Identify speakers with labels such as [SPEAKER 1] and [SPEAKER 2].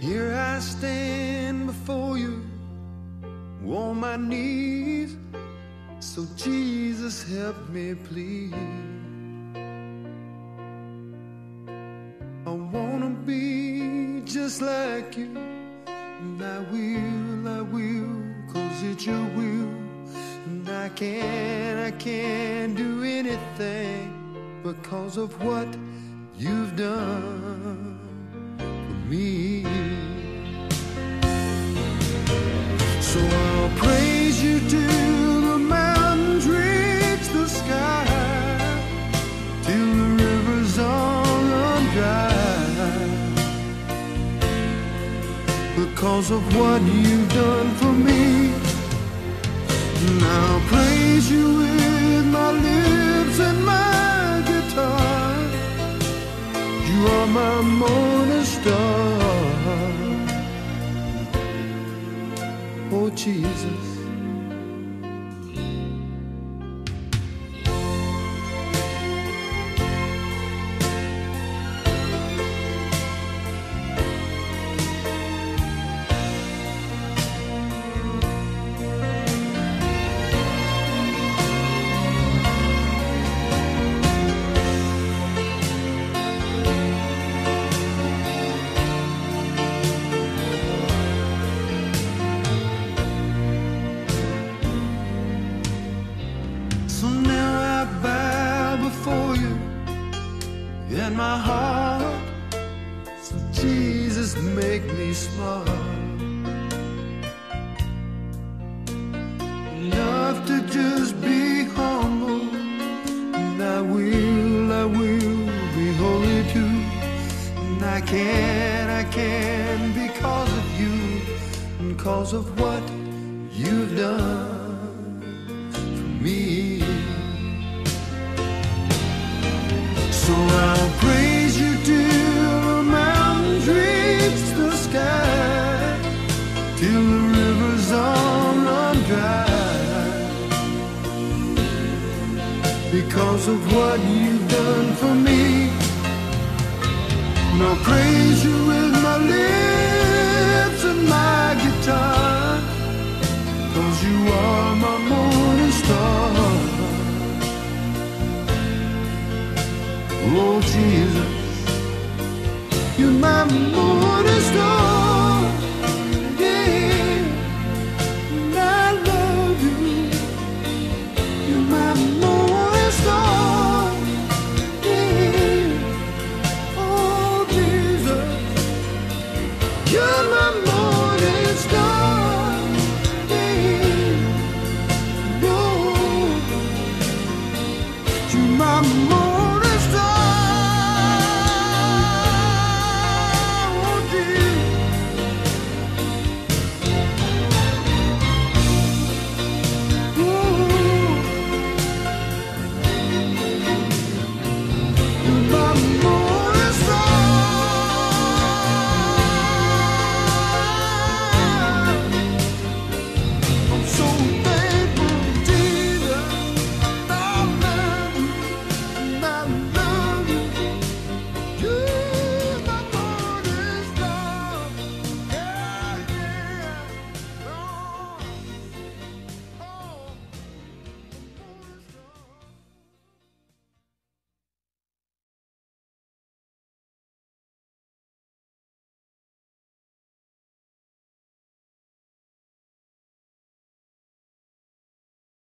[SPEAKER 1] Here I stand before you, on my knees. So, Jesus, help me, please. I wanna be just like you, and I will, I will, cause it's your will. And I can't, I can't do anything because of what you've done me. So I'll praise you till the mountains reach the sky, till the rivers all run dry. Because of what you've done for me. And I'll praise you with my lips and my guitar. You are my morning Oh, Jesus. In my heart. So Jesus, make me smart. Enough to just be humble. And I will, I will be holy too. And I can, I can because of you. And because of what you've done for me. So till the rivers all run dry. Because of what you've done for me. And I'll praise you with my lips and my guitar. Cause you are my morning star. Oh, Jesus, you're my morning star.